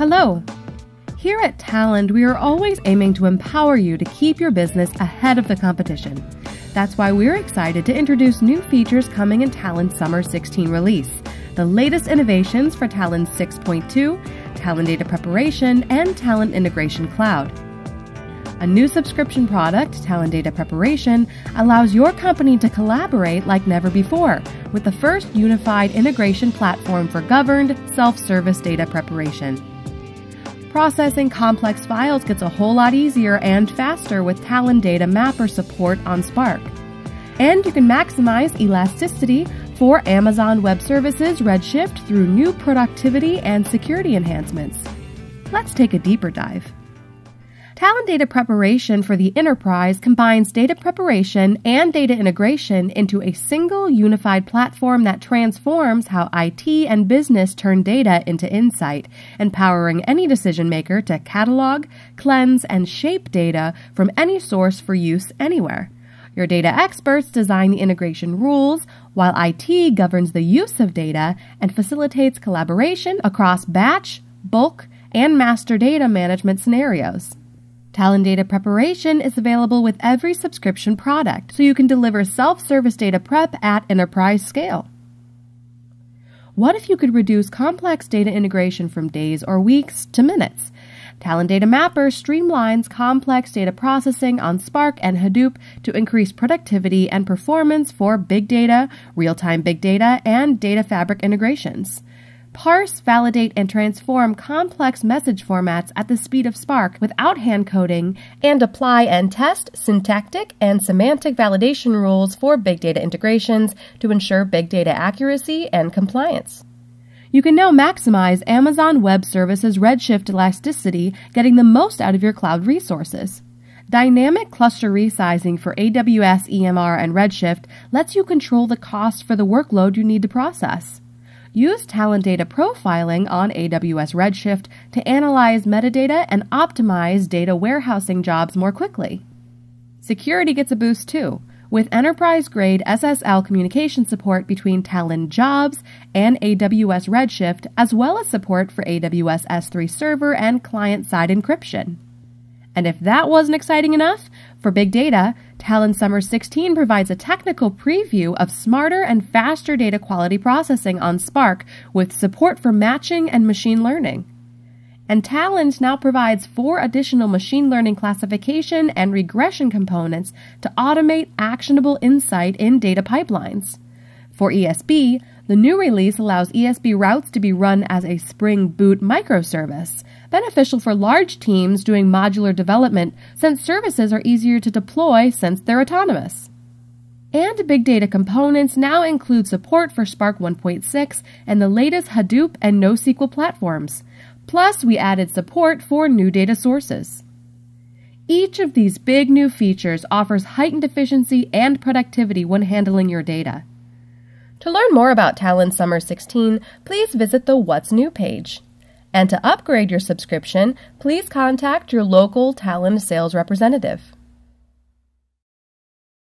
Hello. Here at Talend, we are always aiming to empower you to keep your business ahead of the competition. That's why we're excited to introduce new features coming in Talend Summer 16 release, the latest innovations for Talend 6.2, Talend Data Preparation, and Talend Integration Cloud. A new subscription product, Talend Data Preparation, allows your company to collaborate like never before with the first unified integration platform for governed, self service data preparation. Processing complex files gets a whole lot easier and faster with Talend Data Mapper support on Spark. And you can maximize elasticity for Amazon Web Services Redshift through new productivity and security enhancements. Let's take a deeper dive. Talend Data Preparation for the enterprise combines data preparation and data integration into a single unified platform that transforms how IT and business turn data into insight, empowering any decision maker to catalog, cleanse, and shape data from any source for use anywhere. Your data experts design the integration rules, while IT governs the use of data and facilitates collaboration across batch, bulk, and master data management scenarios. Talend Data Preparation is available with every subscription product, so you can deliver self service data prep at enterprise scale. What if you could reduce complex data integration from days or weeks to minutes? Talend Data Mapper streamlines complex data processing on Spark and Hadoop to increase productivity and performance for big data, real time big data, and data fabric integrations parse, validate, and transform complex message formats at the speed of Spark without hand coding, and apply and test syntactic and semantic validation rules for big data integrations to ensure big data accuracy and compliance. You can now maximize Amazon Web Services Redshift elasticity, getting the most out of your cloud resources. Dynamic cluster resizing for AWS EMR and Redshift lets you control the cost for the workload you need to process. Use Talend Data Profiling on AWS Redshift to analyze metadata and optimize data warehousing jobs more quickly. Security gets a boost too, with enterprise grade SSL communication support between Talend Jobs and AWS Redshift, as well as support for AWS S3 server and client side encryption. And if that wasn't exciting enough, for big data, Talend Summer 16 provides a technical preview of smarter and faster data quality processing on Spark with support for matching and machine learning. And Talend now provides four additional machine learning classification and regression components to automate actionable insight in data pipelines. For ESB, the new release allows ESB routes to be run as a Spring Boot microservice, beneficial for large teams doing modular development since services are easier to deploy since they're autonomous. And Big Data Components now include support for Spark 1.6 and the latest Hadoop and NoSQL platforms. Plus, we added support for new data sources. Each of these big new features offers heightened efficiency and productivity when handling your data. To learn more about Talend Summer 16, please visit the What's New page. And to upgrade your subscription, please contact your local Talend sales representative.